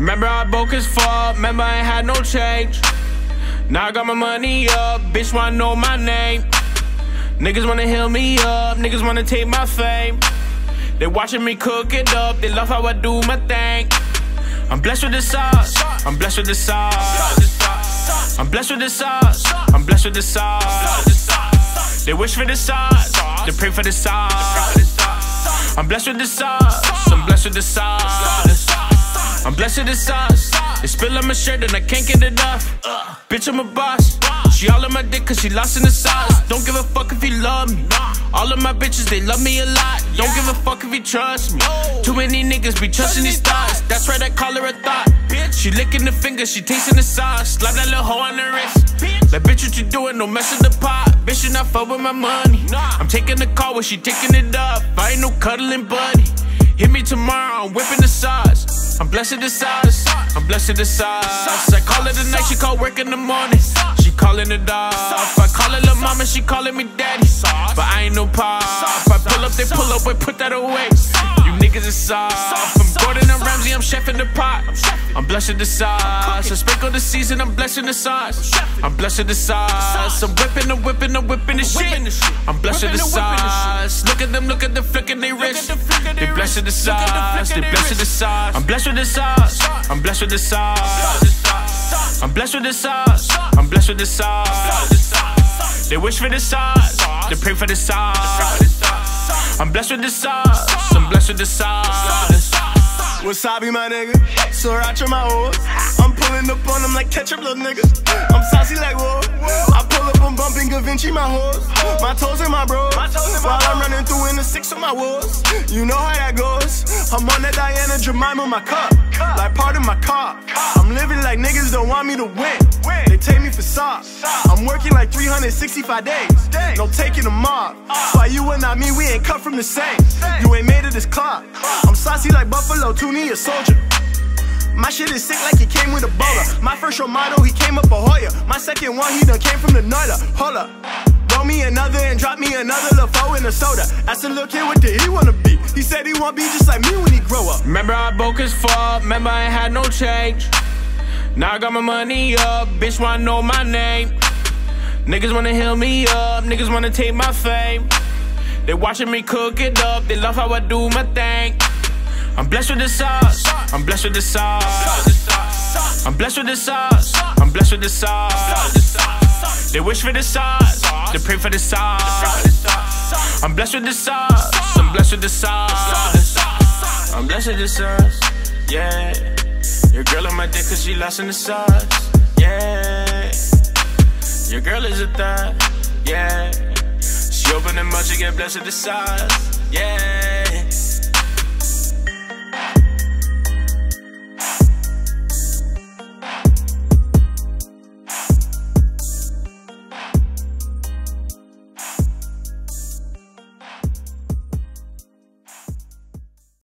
Remember I broke as fuck, remember I ain't had no change. Now I got my money up, bitch wanna know my name. Niggas wanna heal me up, niggas wanna take my fame. They watching me cook it up, they love how I do my thing. I'm blessed with the sauce, I'm blessed with the sauce. I'm blessed with the sauce, I'm blessed with the sauce. They wish for the sauce, they pray for the sauce. I'm blessed with the sauce, I'm blessed with the sauce. I'm blessed with sauce. They spill on my shirt and I can't get it off. Bitch, I'm a boss. She all on my dick cause she lost in the sauce. Don't give a fuck if you love me. All of my bitches, they love me a lot. Don't give a fuck if you trust me. Too many niggas be trusting these thoughts. That's right, I call her a thought. Bitch, she licking the finger, she tasting the sauce. Slap that little hoe on her wrist. Like, bitch, what you doing? No mess with the pot. Bitch, you not fuck with my money. I'm taking the call when she taking it up. I ain't no cuddling buddy. Hit me tomorrow, I'm whipping the sauce. I'm blessed the sauce. I'm blessed the sauce. I call it the night, she call work in the morning. She calling it off. I call her little mama, she calling me daddy. But I ain't no pop. I pull up, they pull up, wait, put that away. You niggas is soft. I'm Gordon and Ramsay, I'm chef in the pot. I'm blessed with the sauce. I sprinkle the season, I'm blessing the sauce. I'm blessed with the sauce. I'm whipping the whipping the whipping the shit. I'm blessed with the sauce. Blessed with the sauce. They blessed with the sauce. I'm blessed with the sauce. I'm blessed with the sauce. I'm blessed with the sauce. I'm blessed with the sauce. They wish for the sauce. They pray for the sauce. I'm blessed with the sauce. I'm blessed with the sauce. Wasabi, my nigga. Sriracha, my horse. I'm pulling up on them like ketchup, little nigga. I'm saucy like whoa. I pull up, I'm bumping Da Vinci, my horse. My toes and my bros. While I'm running through in the six of my wolves. You know how that goes. I'm on that Diana Jemima, my cup. Like part of my car. I'm living like niggas don't want me to win. They take me for sauce. I'm working like 365 days. No taking them off. Why you and not me, we ain't cut from the same. You ain't made of this clock. I'm saucy like Buffalo, Toonie, a soldier. My shit is sick like it came with a bowler. My first motto, he came up a Hoya. My second one, he done came from the Noila. Hold up. Roll me another and drop me another little in a soda. Asked the little kid what did he wanna be. He said he wanna be just like me when he grow up. Remember I broke his fuck, remember I had no change. Now I got my money up, bitch wanna know my name. Niggas wanna heal me up, niggas wanna take my fame. They watching me cook it up, they love how I do my thing. I'm blessed with the sauce, I'm blessed with the sauce. I'm blessed with the sauce, I'm blessed with the sauce. They wish for the sauce, they pray for the sauce. I'm blessed with the sauce, I'm blessed with the sauce. I'm blessed with the sauce, yeah. Your girl on my dick cause she lost in the sauce, yeah. Your girl is a thot, yeah. She open her mouth, she get blessed with the sauce, yeah.